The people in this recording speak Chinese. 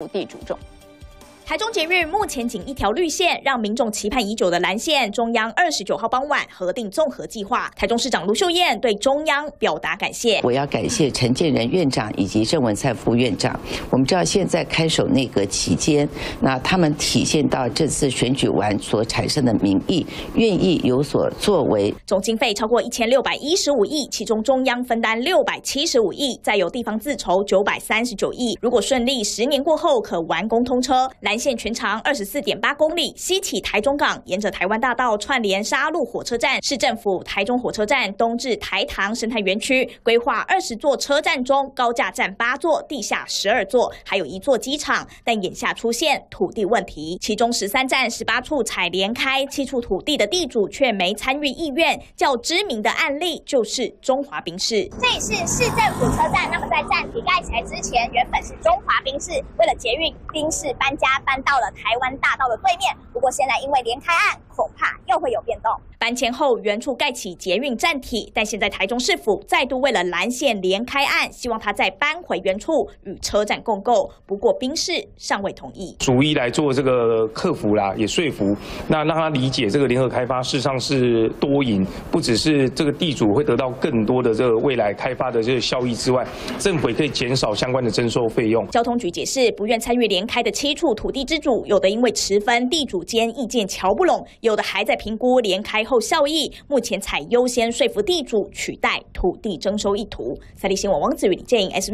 土地主政。台中捷运目前仅一条绿线，让民众期盼已久的蓝线，中央二十九号傍晚核定综合计划。台中市长卢秀燕对中央表达感谢。我要感谢陈建仁院长以及郑文灿副院长。我们知道现在开守内阁期间，那他们体现到这次选举完所产生的民意，愿意有所作为。总经费超过一千六百一十五亿，其中中央分担六百七十五亿，再由地方自筹九百三十九亿。如果顺利，十年过后可完工通车。蓝线全长二十四点八公里，西起台中港，沿着台湾大道串联沙鹿火车站、市政府、台中火车站，东至台糖生态园区，规划二十座车站中，高架站八座，地下十二座，还有一座机场。但眼下出现土地问题，其中十三站十八处采连开，七处土地的地主却没参与意愿。较知名的案例就是中华宾士，这是市政府车站。那么在站体盖起来之前，原本是中华宾士，为了捷运宾士搬家搬到了。台湾大道的对面，不过现在因为连开案，恐怕又会有变动。搬迁后原处盖起捷运站体，但现在台中市府再度为了蓝线连开案，希望他再搬回原处与车站共构。不过兵士尚未同意，逐一来做这个客服啦，也说服，那让他理解这个联合开发事实上是多赢，不只是这个地主会得到更多的这个未来开发的这个效益之外，政府也可以减少相关的征收费用。交通局解释，不愿参与连开的七处土地之主，有的因为持分地主间意见瞧不拢，有有的还在评估连开。后效益，目前才优先说服地主取代土地征收意图。三立新闻王子宇李建颖 S